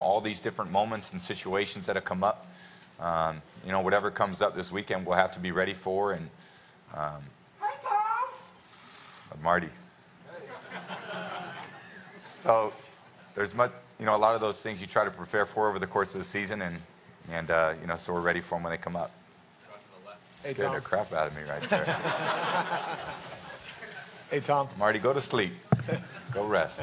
all these different moments and situations that have come up. Um, you know, whatever comes up this weekend, we'll have to be ready for. And um, Marty. So there's much, you know, a lot of those things you try to prepare for over the course of the season, and and uh, you know, so we're ready for them when they come up. Hey, Scared Tom. the crap out of me right there. Hey, Tom. Marty, go to sleep. Go rest.